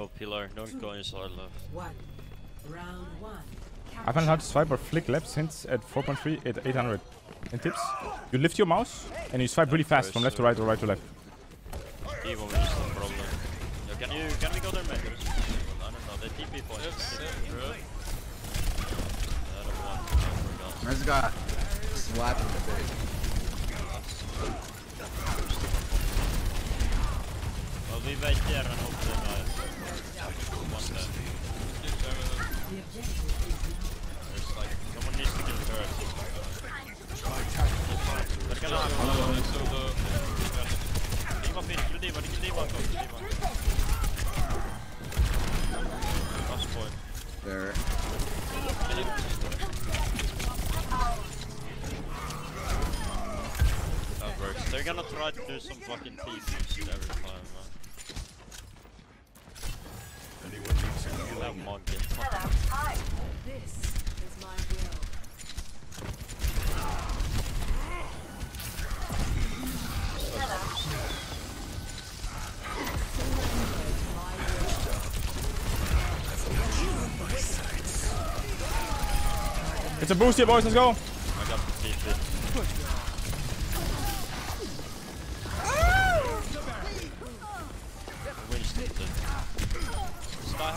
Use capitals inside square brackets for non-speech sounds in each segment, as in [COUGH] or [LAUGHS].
Go pillar, don't go inside left. One. Round one. I found how to swipe or flick left since at 4.3 at 800. In tips, you lift your mouse and you swipe really fast from left to right or right to left. Evo is the problem. Yeah, can you can we go there, man? I don't know. They TP point. Yes, Bro. I don't want. I forgot. There's a guy slapping the big. Well, we wait there and hope they die. One. There's like someone needs to kill first. Perché la D.Va finish, kill D.Va, kill D.Va, go D.Va. Last point. There. That works. They're gonna try to do some fucking TPs every time, man. That monkey. This is my will. It's a boost here, boys. Let's go. I got the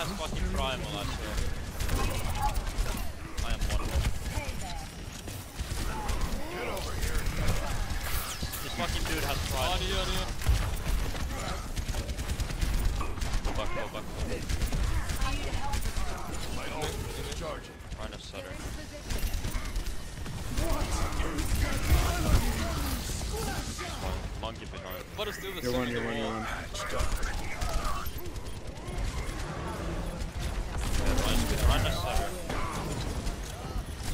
has fucking primal, I swear. I am one. This fucking dude has primal. Hadi hadi hadi. Go back, go back. Trying to stutter. Monkey behind. Bara stå vid You're one, you're one, you're one. Trying.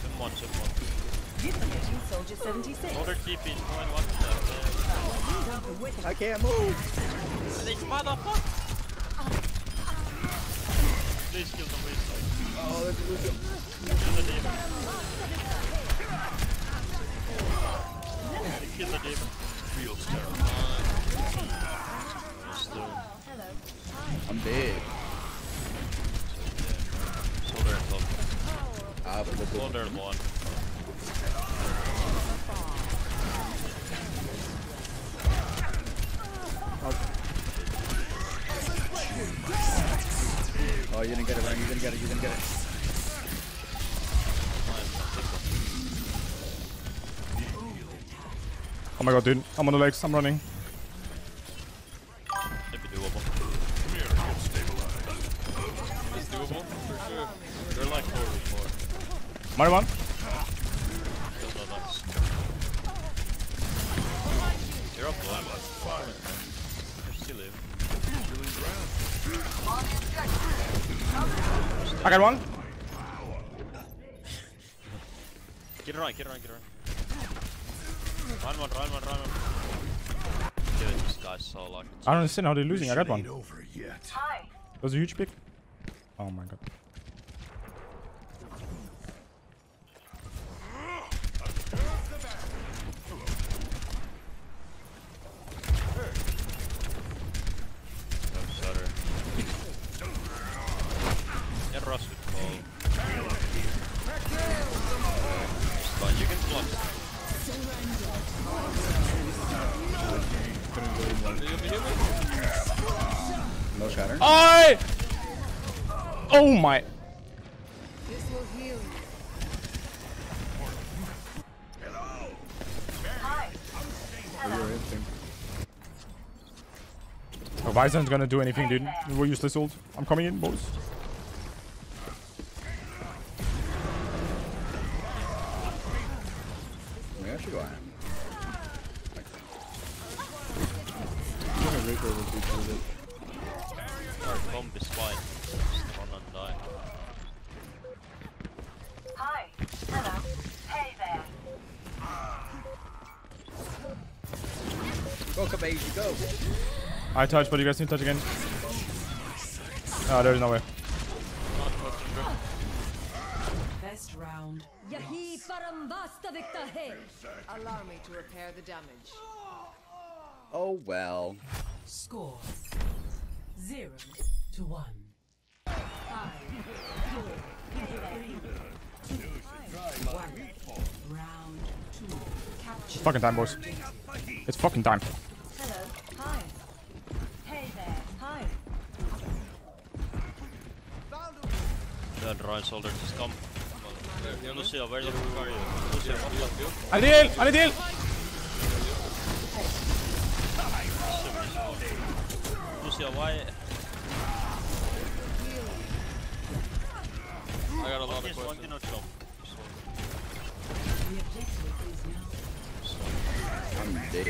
Someone, someone. Duplicating Soldier 76. Order TP, no one wants. I can't move. This motherfucker! Please kill them, please. Oh, a Lucio. Kill the demon. Kill the demon. Feels terrible. I'm dead. Soldier and top. Ah, but look, look. Soldier and one. Oh, you didn't get it, Ryan. You didn't get it. You didn't get it. Oh my god, dude. I'm on the legs. I'm running. Before. Money one. Still not nice. You're up one. You still live. I got one. Get around, get around, get around. Run one, run one, run one. Dude, this guy's so lucky. I don't understand how they're losing. I got one. over yet. That was a huge pick. Oh my god. Oh my. Oh, Vison's gonna do anything, dude. We're useless ult. I'm coming in, boys. Go, I touch, but you guys need to touch again. Ah, oh, there's no way. Best round. Yahi Allow me to repair the damage. Oh well. Score zero to one. Five, four, three, two, five, one. Round two. Capture. Fucking time, boys. It's fucking time. Dead right shoulder, just come. There, heal me. Lucio, where the fuck are you? Lucio, what Heal, heal. I need heal! I need heal! Lucio, why? I got a lot of Yes, questions. cannot jump. The objective is now I'm dead.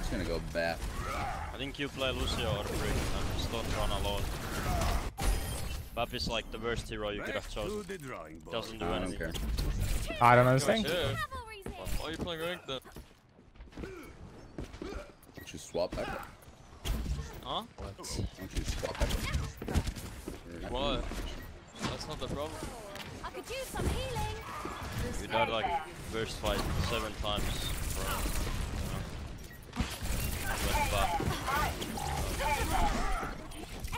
It's gonna go back. I think you play Lucio or Brig and just don't run alone. Bap is like the worst hero you could have chosen. Doesn't do ah, [LAUGHS] I don't anything. care. I don't understand. Why are you playing ranked then? Don't you swap back? Huh? Don't you swap back? Why? That's not the problem. I could use some healing. You died like first fight seven times. Bro. Went back.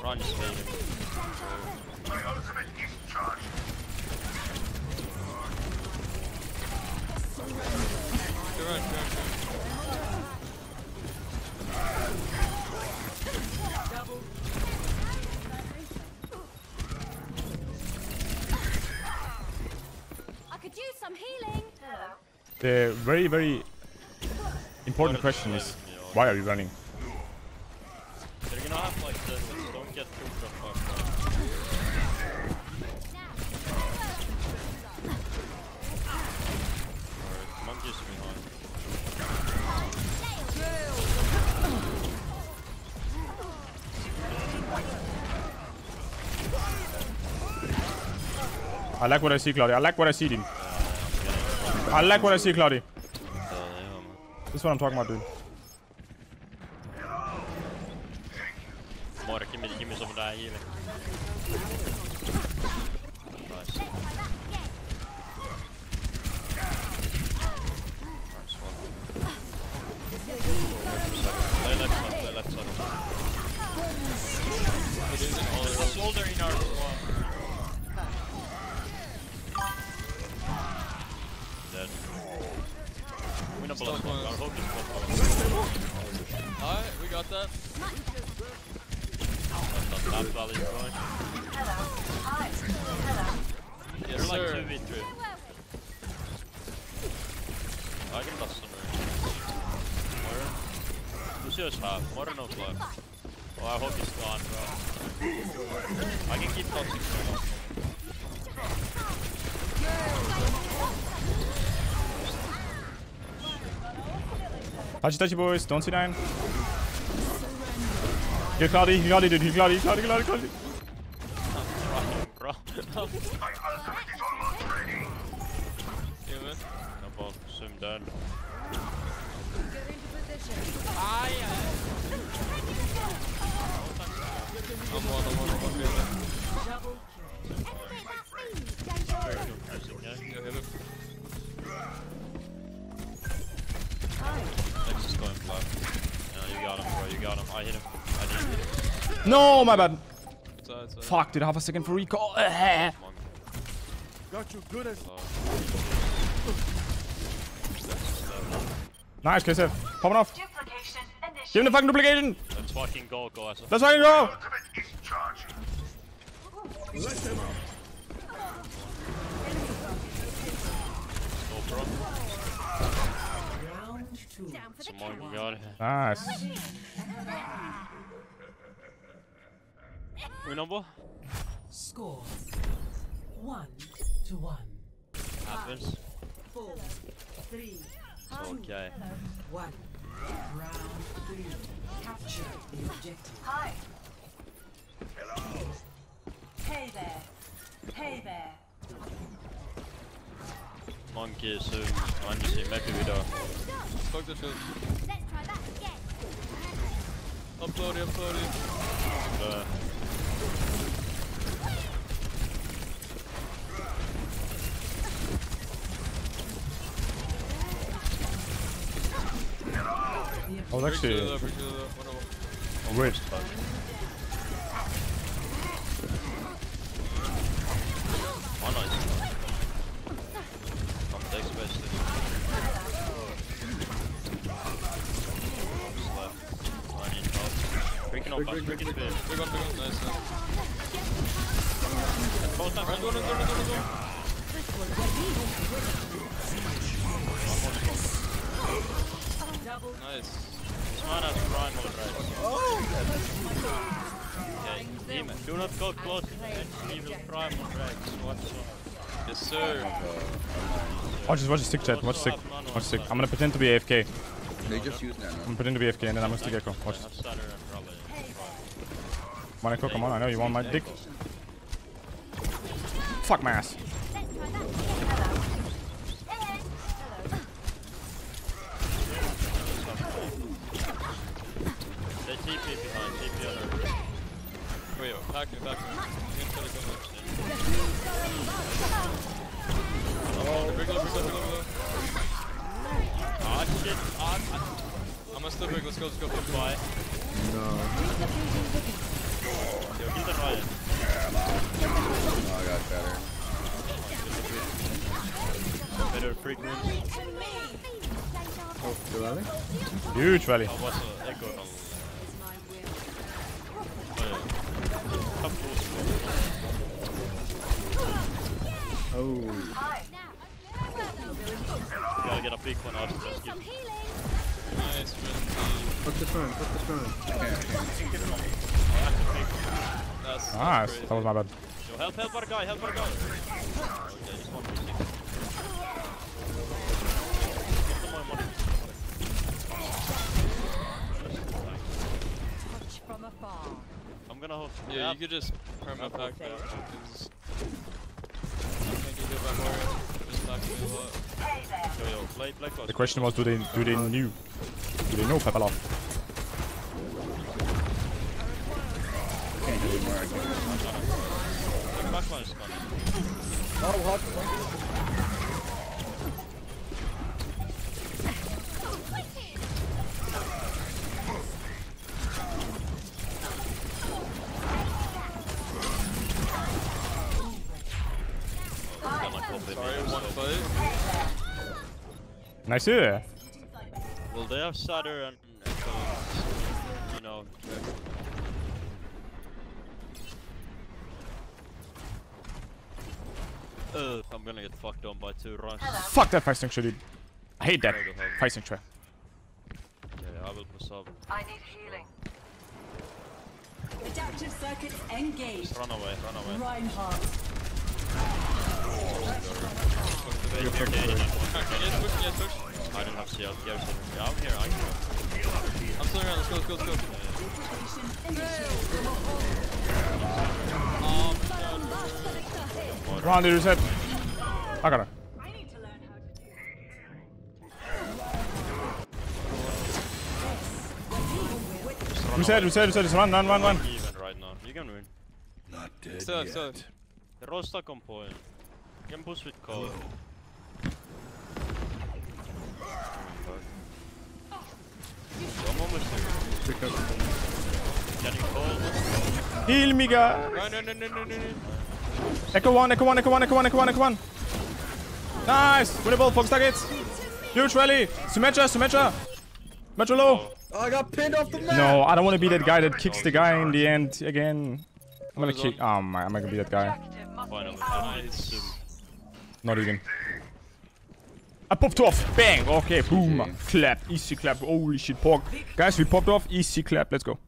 Run is fading. You're right, you're right, you're right. I could use some healing. The very, very important question is, why are you running? They're gonna have like the don't get too fucked up. Alright, monkey's behind. I like what I see, Claudia. I like what I see, dude. I like what I see. Uh. This is what I'm talking about, dude. Moira, give me, give me some of that healing. Nice. Nice one. Play left side, play left side. There's a soldier in our squad. Dead. Winnable as well. Our hope is winnable. Alright, we got that. That's not that value going. Yes, You're like sir. 2v3. I can bust some Moira. Lucio's half. Moira no life. Oh, I hope he's gone, bro. I can keep toxic for now. Touchy, touchy, boys. Don't sit down. Kill Claudia, kill Claudia, dude. Kill Claudia, kill Claudia, kill Claudia, Claudia. Bro. Heal me. no ball. Swim down. I'm one, I'm one, I'm one. Heal me. Interesting, yeah? Yeah, heal me. Next is going flat. No, you got him, bro. You got him. I hit him. No, my bad. Side, side. Fuck, did I have a second for recall? [LAUGHS] Eh. Monk. Nice, KSF. Popping off. Duplication Give him the fucking duplication. Let's fucking go, go, Asa. Let's fucking go. Go, bro. round two. Down for the Some count. monk got it. Nice. Winnable? Score one to one. Happens. Four, three, okay. one. Round three. Capture the objective. Hi. Hey there. Hey there. Monkey soon. Anjusi, maybe we don't. Fuck the shit. Let's try that again. Upload it, upload it. Uh, I was Break to actually the, break to the, whatever. Oh, nice. Come take space. Just left. I need help. Freaking off, freaking speed. Big one, big one, nice, nice. Both times. Run, go, run, go, run, go, run, go. Nice. This man has primal dreads. Okay, demon. Do not go close to the evil primal dreads. Watch out. Yes, sir. Watch this, watch the stick chat, watch stick. Watch the stick. I'm gonna pretend to be AFK. They just use Nano. I'm gonna pretend to be AFK and then I'm gonna stick echo. Watch. That's Saturn probably. Wanna echo? Come on, I know you want my dick. Fuck my ass. Wait, wait, back me, back me. You can kill. Oh, big low, big low, big low. Ah shit, ah, ah. I'm gonna still big, let's go, let's go. Goodbye. Yo, kill the Ryan. Oh, I got better. Better freak moves. Huge rally. Oh, what's the echo? Come close. You gotta get a big one out of this. Nice, man. The front, fuck the front. That's, that's Nice. That was my bad. Yo, help, help our guy, help our guy. I'm. Yeah, you could just perma pack that. Because I think you get back more. Just back me a lot. Yo, yo, play, play close. The question was, do they do they knew? Do they know Pepalov? Can't do it more. I can't. The backline is gone. Nice here. Well, they have Sutter and Echo, you know. Uh, I'm gonna get fucked on by two runs. Fuck that fighting dude. I hate that Try to help. Yeah, I will push up. I need healing. Adaptive circuits engaged. Just run away, run away. Reinhardt. Wait, you're dead in one. Push? Yeah, push. I don't have CL. Yeah, yeah, I'm here, I'm here. I'm still around. Let's go, let's go, let's go. Um, Come on, dude, reset. I got her. I need to learn how to do Reset, reset, reset. Just run, run, run, run. Even right now. You can win. still, still. They're all stuck on point. You can push with code. I'm almost there. Pick up. Can you? Heal me, guy. No, no, no, no, no, no, no. Echo one, echo one, echo one, echo one, echo one, echo one. Nice. Winnable, focus targets. Huge rally. Symmetra, Symmetra. Metro low. Oh, I got pinned off the map! No, I don't want to be that guy that kicks the guy in the end again. I'm gonna kick. Oh my, I'm not gonna be that guy. Finally. Nice. Nice. Not even. I popped off. Bang. Okay, boom. Clap. Easy clap. Holy shit, pork. Guys, we popped off. Easy clap. Let's go.